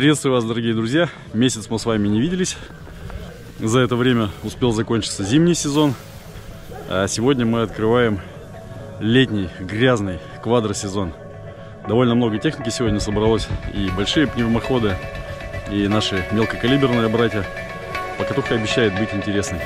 Приветствую вас, дорогие друзья. Месяц мы с вами не виделись. За это время успел закончиться зимний сезон. А сегодня мы открываем летний, грязный квадросезон. Довольно много техники сегодня собралось. И большие пневмоходы, и наши мелкокалиберные братья. Покатуха обещает быть интересной.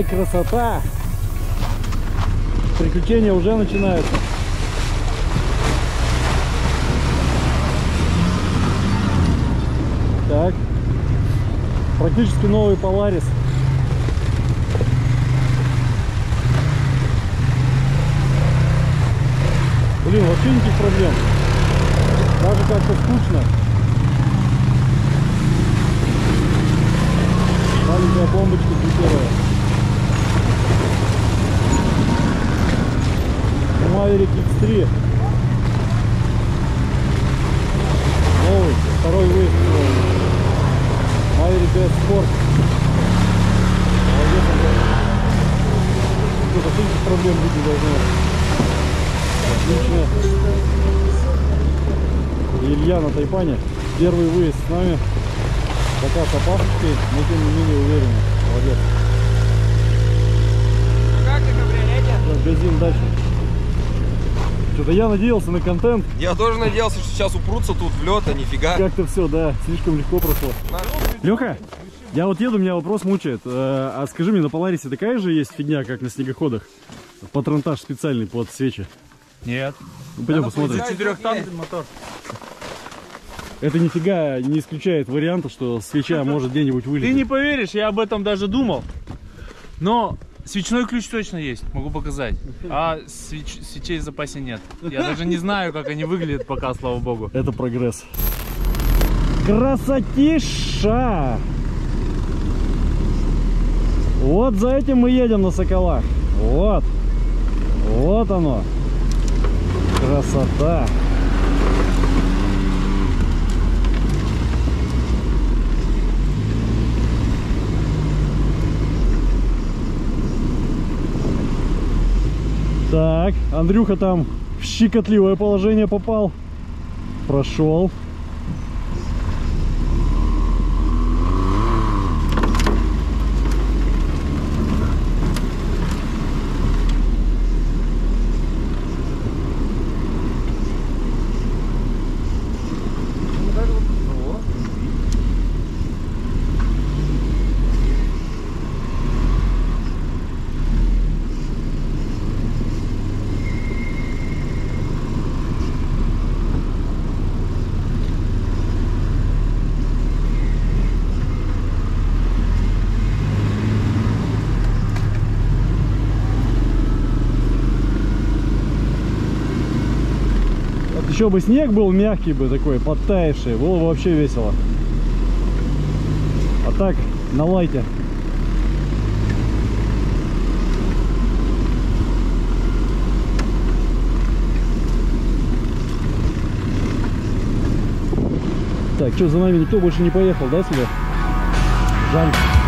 Ай, красота! Приключения уже начинаются. Так. Практически новый Polaris. Блин, вообще никаких проблем. Даже как-то скучно. Маленькая бомбочка первая. Maverick X3 новый, второй выезд Maverick S Sport. Тут вообще никаких проблем не должно отлично. Илья на Тайпане. Первый выезд с нами. Пока с опасностью, но тем не менее уверенно. Молодец. Как ты, кабриолете? Газин дальше что-то я надеялся на контент. Я тоже надеялся, что сейчас упрутся тут в лед, а нифига. Как-то все, да, слишком легко прошло. Леха, я вот еду, меня вопрос мучает. Э, а скажи мне, на Поларисе такая же есть фигня, как на снегоходах? Патронтаж специальный под свечи? Нет. Ну, пойдем посмотрим. Мотор. Это нифига не исключает варианта, что свеча может где-нибудь Ты вылезть. не поверишь, я об этом даже думал. Но свечной ключ точно есть, могу показать. А свеч- свечей в запасе нет. Я даже не знаю, как они выглядят пока, слава богу. Это прогресс. Красотиша! Вот за этим мы едем на Соколах. Вот. Вот оно. Красота. Так, Андрюха там в щекотливое положение попал. Прошел. Еще бы снег был мягкий бы такой, подтаявший, было бы вообще весело. А так, на лайте. Так, что, за нами никто больше не поехал, да, сюда? Жаль.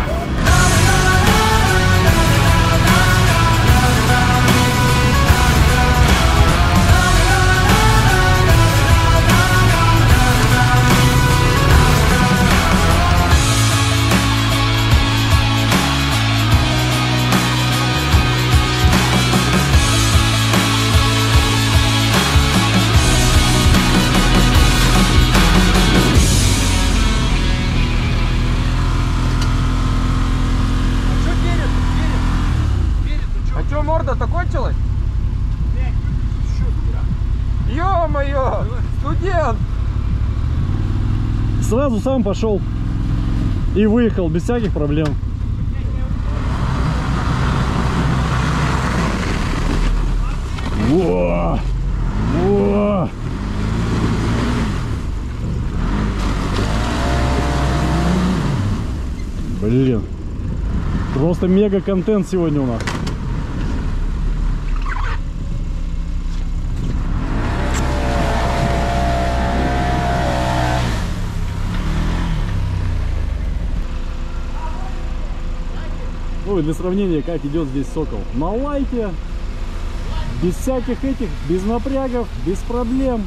Пошел и выехал без всяких проблем. Во! Во! Блин. Просто мега контент сегодня у нас. Ну для сравнения, как идет здесь сокол. На лайте, без всяких этих, без напрягов, без проблем.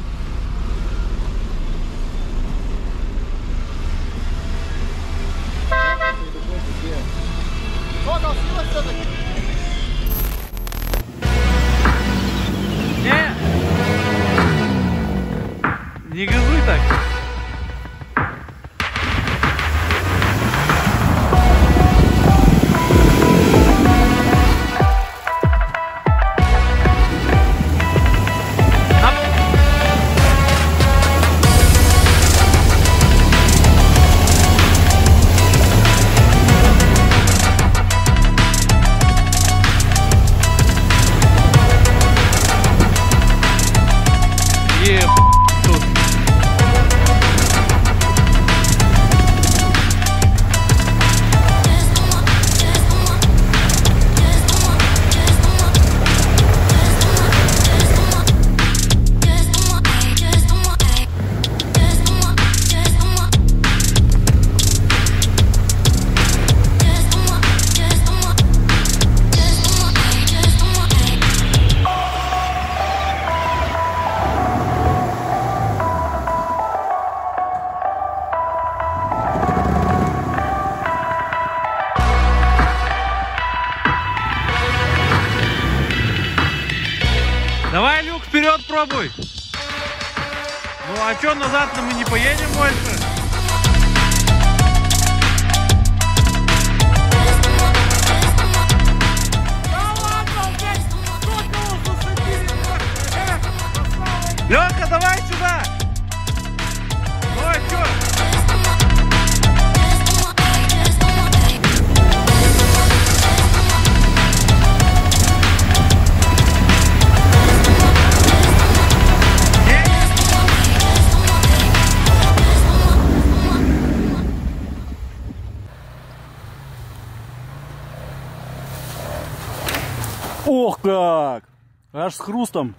Аж с хрустом.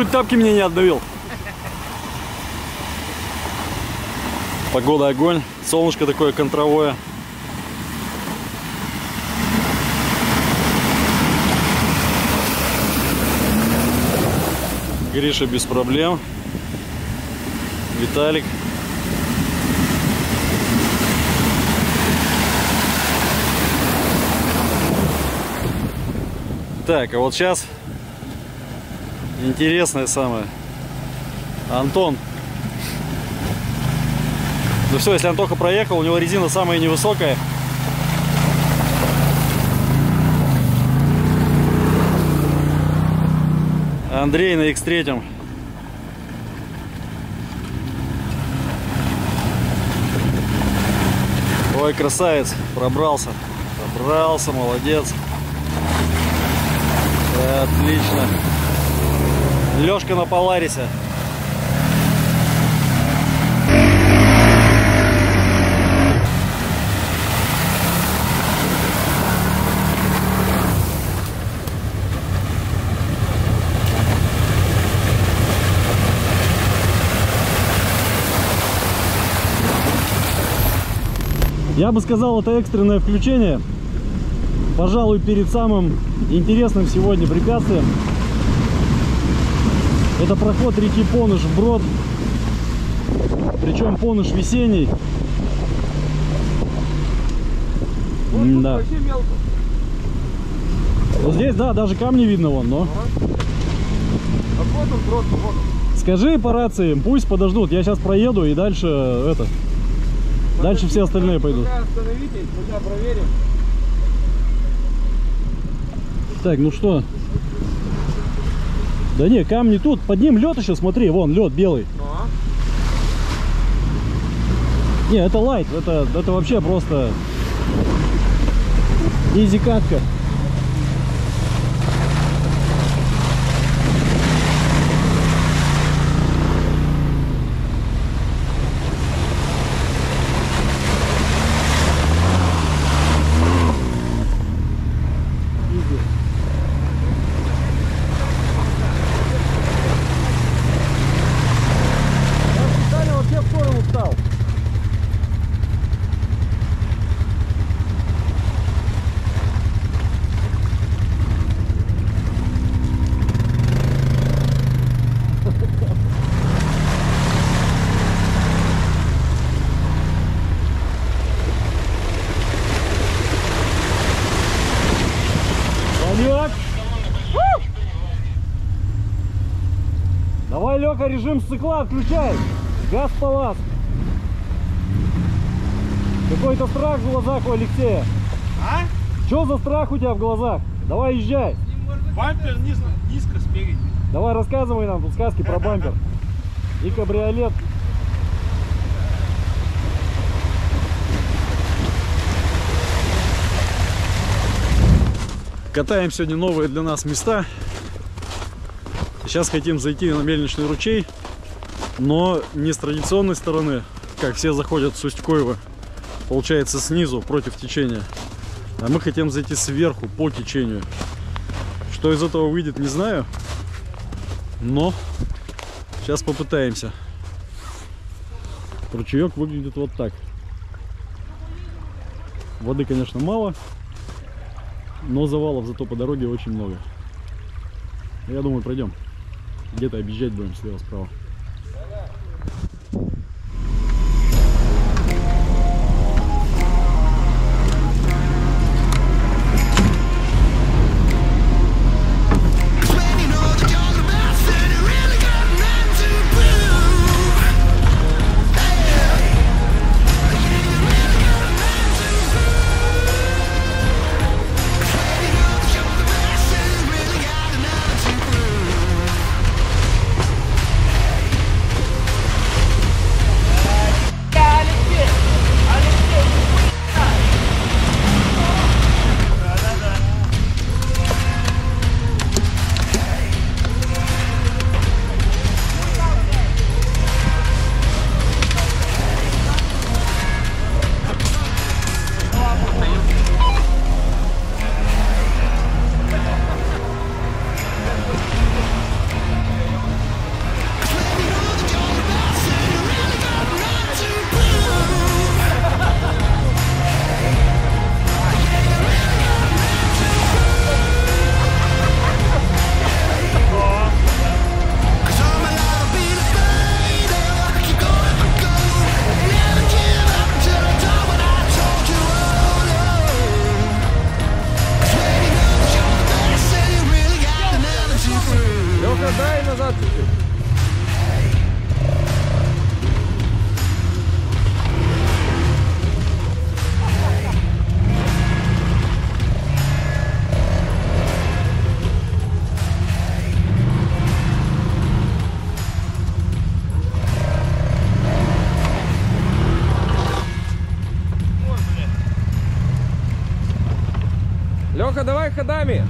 Чуть тапки мне не отдавил. Погода огонь, солнышко такое контровое. Гриша без проблем. Виталик. Так, а вот сейчас интересное самое. Антон. Ну все, если Антоха проехал, у него резина самая невысокая. Андрей на X3. Ой, красавец, пробрался. Пробрался, молодец. Отлично. Лешка на Поларисе. Я бы сказал, это экстренное включение. Пожалуй, перед самым интересным сегодня препятствием это проход реки Поныш в Брод. Причем Поныш весенний. Да. Вообще мелко. Вот здесь, да, даже камни видно вон, но... А вот он просто, вот он. Скажи по рации, пусть подождут. Я сейчас проеду и дальше это. Дальше все остальные пойдут. Остановитесь, пока проверим. Так, ну что? Да не, камни тут. Под ним лед еще, смотри, вон лед белый. Ну, а? Не, это лайт, это, это вообще просто изи катка. Изи. Я специально вообще в сторону встал. Ванек! Лёка, режим цикла включай. Газ по вас. Какой-то страх в глазах у Алексея. А? Что за страх у тебя в глазах? Давай езжай. Бампер низко, низко спереди. Давай рассказывай нам тут сказки про бампер. И кабриолет. Катаем сегодня новые для нас места. Сейчас хотим зайти на мельничный ручей, но не с традиционной стороны, как все заходят с Усть-Коева. Получается снизу, против течения. А мы хотим зайти сверху, по течению. Что из этого выйдет, не знаю. Но сейчас попытаемся. Ручеек выглядит вот так. Воды, конечно, мало, но завалов зато по дороге очень много. Я думаю, пройдем. Где-то объезжать будем слева-справа. Леха, давай ходами.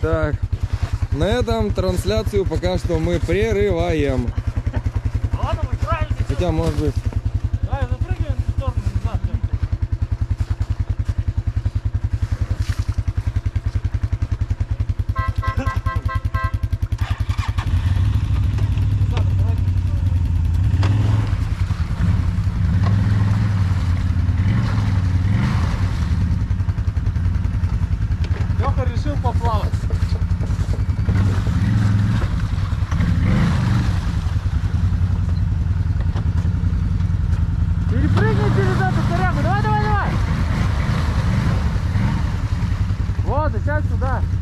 Так, на этом трансляцию пока что мы прерываем. Хотя, может быть, 家属的。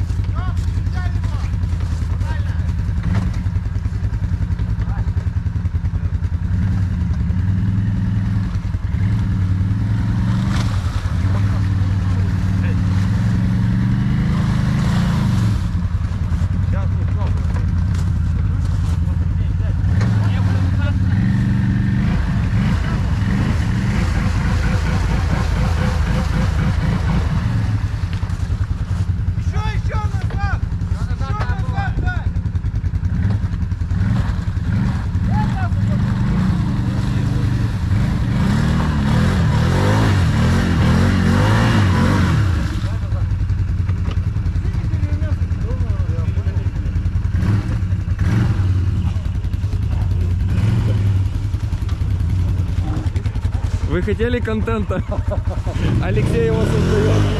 Вы хотели контента? Алексей его создает.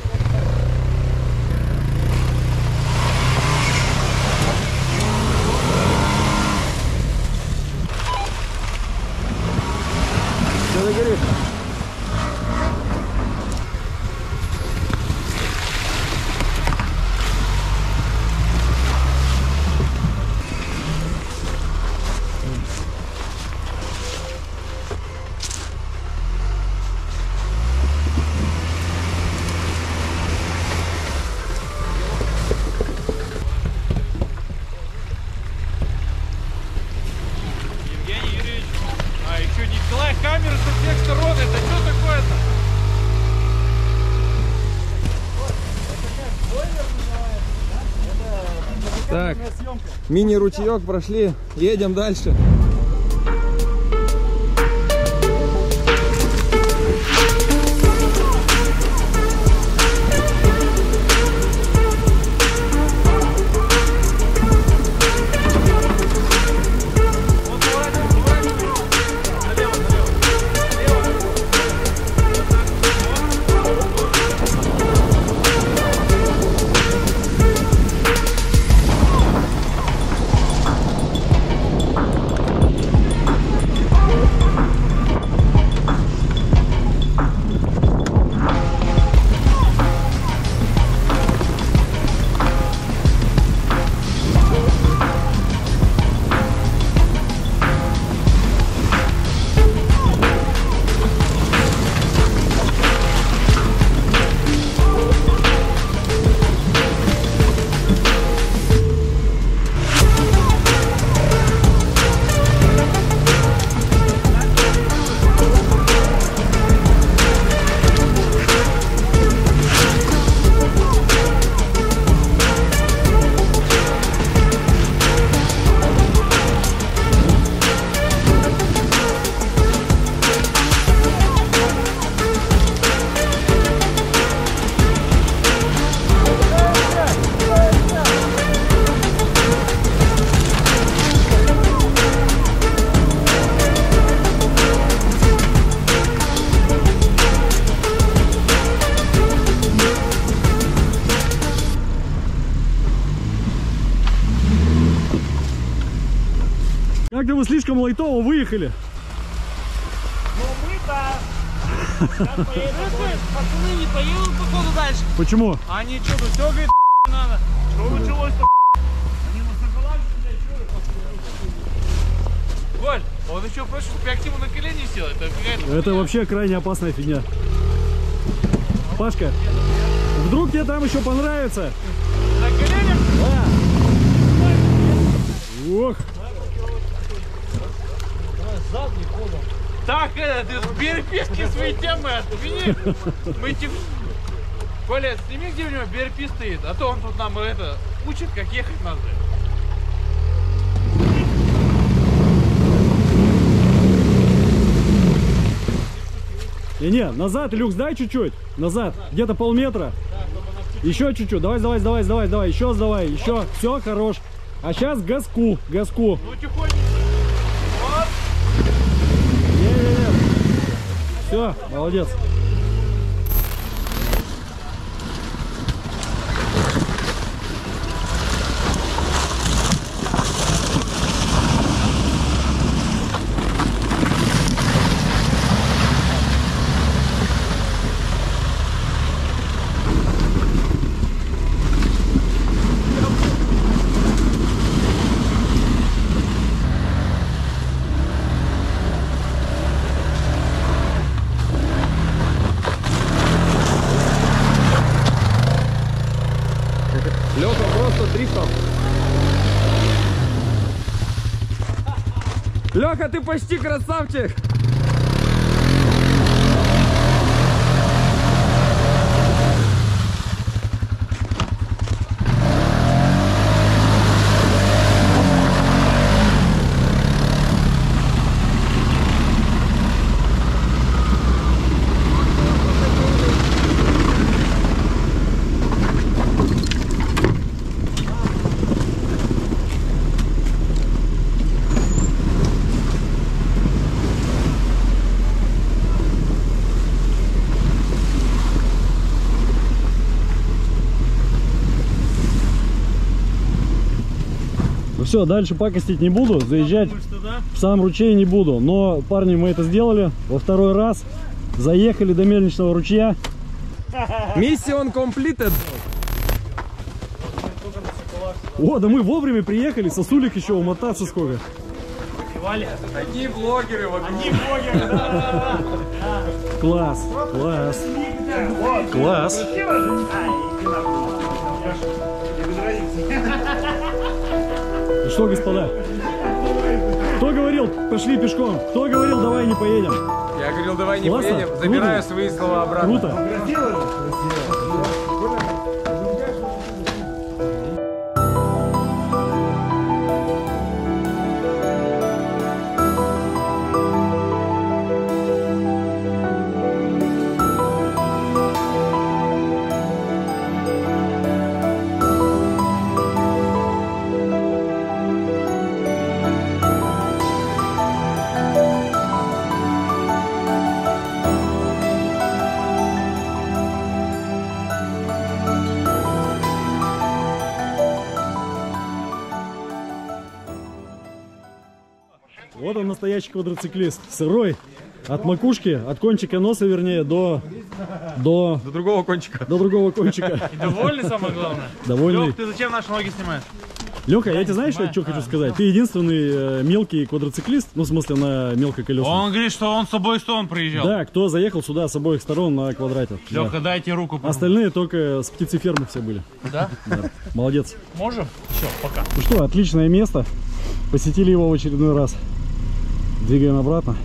Что ты говоришь? Евгений Юрьевич. А еще Николай камеры со всех сторон. Это что такое-то? Так, мини-ручеек прошли, едем дальше. Слишком лайтово выехали. Пацаны не поедут походу дальше. Почему? А они что, тут все, говорит, надо. Что началось-то? Они нас заголали, Коль, он еще просит, чтобы я к нему на колени сел. Это. Это вообще крайне опасная фигня. Пашка, вдруг тебе там еще понравится? На коленях? Ох, Так, это, ты переписки свои темы отмени. Мы тем... Коля, сними, где у него BRP стоит, а то он тут нам это учит, как ехать надо. не-не, назад, Люкс, дай чуть-чуть. Назад, где-то полметра. Еще чуть-чуть, давай, давай, давай, давай, давай, еще сдавай, еще, все, хорош. А сейчас газку, газку. Ну, тихонечко. Все, молодец. Леха, ты почти красавчик! Все, дальше пакостить не буду, заезжать в сам ручей не буду. Но, парни, мы это сделали во второй раз. Заехали до мельничного ручья. Mission completed! О, да мы вовремя приехали, сосулек еще умотаться сколько. Одни блогеры вокруг. Класс, класс. Класс. Что, господа? Кто говорил, пошли пешком? Кто говорил, давай не поедем? Я говорил, давай не Классно? поедем. Забираю Круто? свои слова обратно. Круто. Квадроциклист. Сырой. От макушки, от кончика носа, вернее, до, до, До другого кончика. до другого кончика. Довольный, самое главное? Довольный. Лёх, ты зачем наши ноги снимаешь? Леха, я тебе знаешь, что, что хочу сказать? Ты единственный э, мелкий квадроциклист, ну, в смысле, на мелкоколесном. Он говорит, что он с собой что он приезжал. Да, кто заехал сюда с обоих сторон на квадрате. Да. Леха, дайте руку. Остальные только с птицефермы все были. Да? Молодец. Можем? Все, пока. Ну что, отличное место. Посетили его в очередной раз. Двигаем обратно.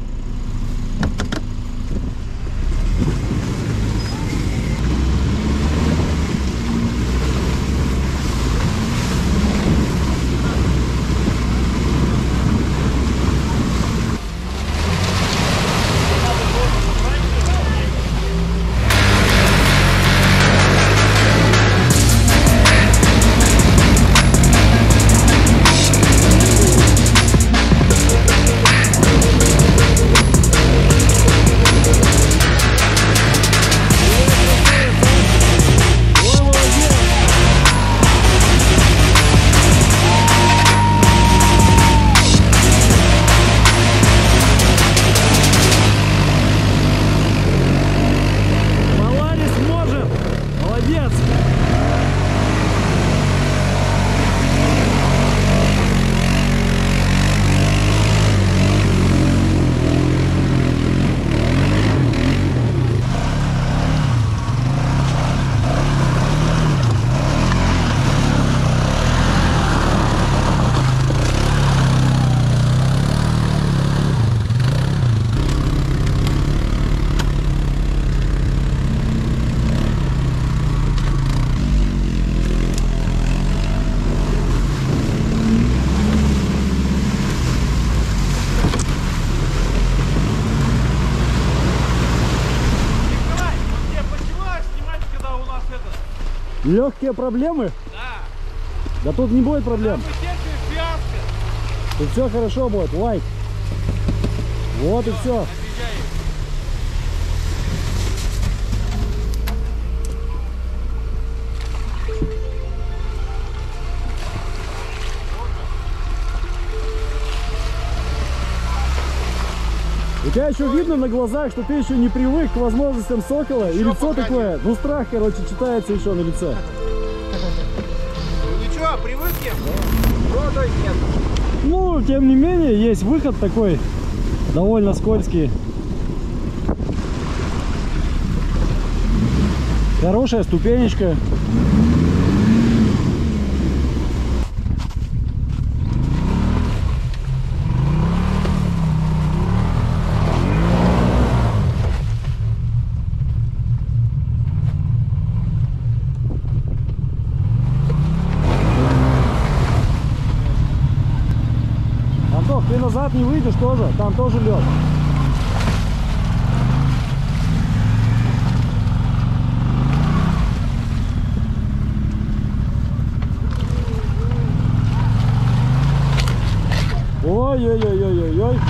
Легкие проблемы? Да. Да тут не будет проблем. Тут все хорошо будет, лайк. Вот и все. У тебя еще видно на глазах, что ты еще не привык к возможностям сокола, и лицо такое, ну страх, короче, читается еще на лице. Ну что, привыкли? Ну, то есть нет. Ну, тем не менее, есть выход такой, довольно скользкий. Хорошая ступенечка. Назад не выйдешь тоже, там тоже лед. Ой-ой-ой-ой-ой.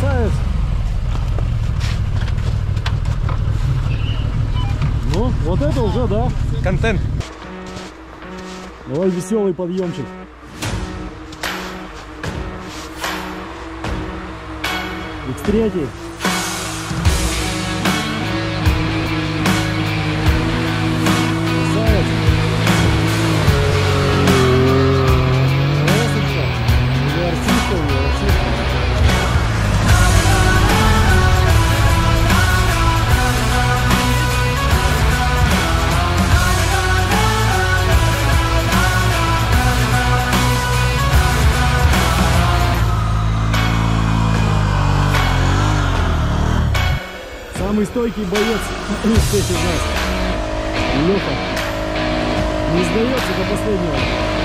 Красавец. Ну, вот это уже, да. Контент. Давай веселый подъемчик. X3. Стойкий боец из всех из нас. Леха. Не сдается до последнего.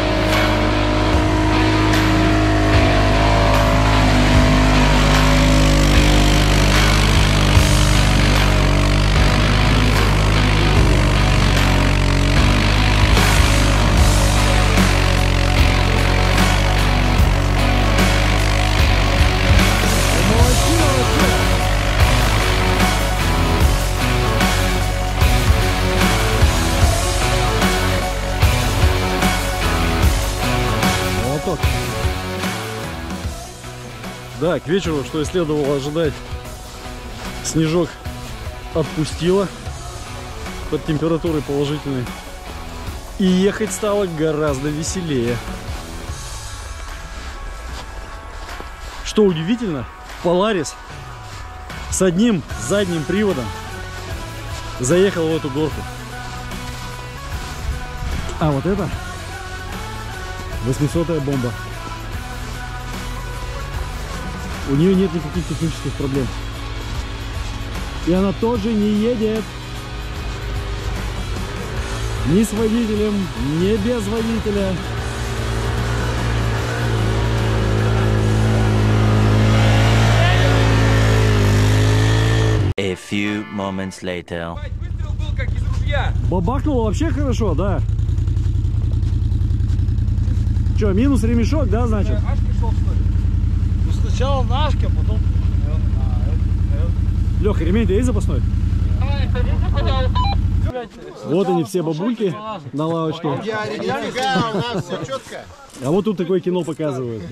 Да, к вечеру, что и следовало ожидать, снежок отпустило под температурой положительной. И ехать стало гораздо веселее. Что удивительно, Polaris с одним задним приводом заехал в эту горку. А вот это 800 бомба. У нее нет никаких технических проблем. И она тоже не едет. Ни с водителем, ни без водителя. A few moments later. Бабахнуло вообще хорошо, да. Че, минус ремешок, да, значит? Сначала Нашка, потом... Леха, ремень-то есть запасной? Вот они все бабульки на лавочке. Нифига, у нас все четко. А вот тут такое кино показывают.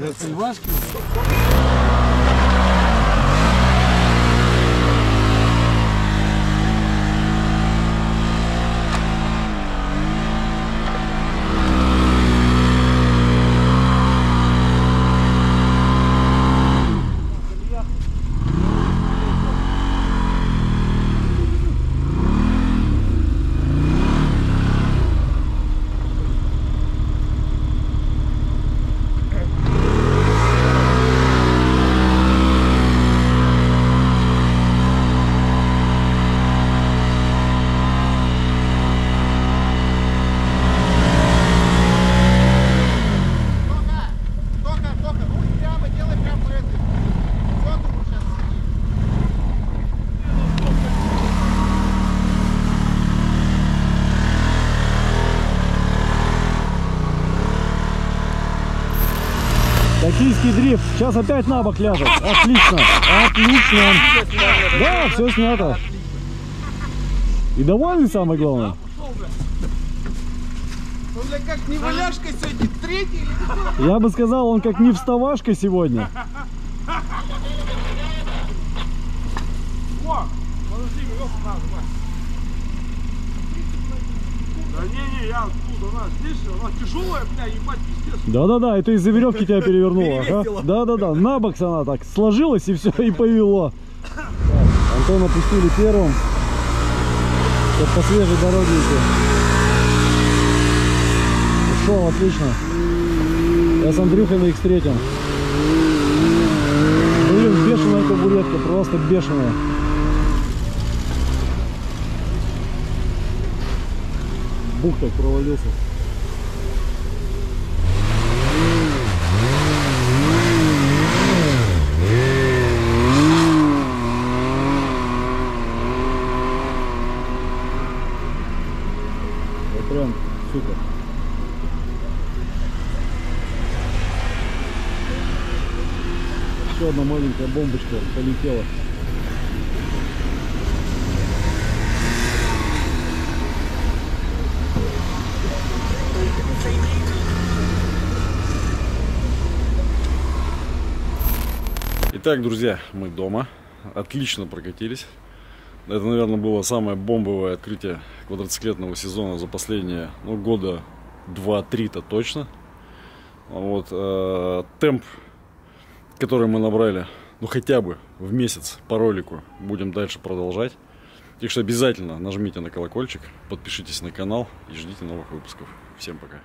Токийский дрифт. Сейчас опять на бок ляжет. Отлично. Отлично. Да, все снято. И довольный самое главное. Он, как не валяшка сегодня, третий или? Я бы сказал, он как не вставашка сегодня. О, подожди, веревку надо, давай. Да не-не, я откуда, она здесь, она тяжелая, бля, ебать, пиздец. Да-да-да, это из-за веревки тебя перевернуло. ага. Да-да-да, на бок она так сложилась и все, и повело. Так, Антона пустили первым. Сейчас по свежей дороге идти. Ушел, отлично. Я с Андрюхой на X3. Блин, в бешеной Бешеная табуретка, просто бешеная. Бух так провалился. Вот прям супер. Еще одна маленькая бомбочка полетела. Итак, друзья, мы дома. Отлично прокатились. Это, наверное, было самое бомбовое открытие квадроциклетного сезона за последние ну, года 2-3-то точно. Вот, э, темп, который мы набрали, ну хотя бы в месяц по ролику, будем дальше продолжать. Так что обязательно нажмите на колокольчик, подпишитесь на канал и ждите новых выпусков. Всем пока.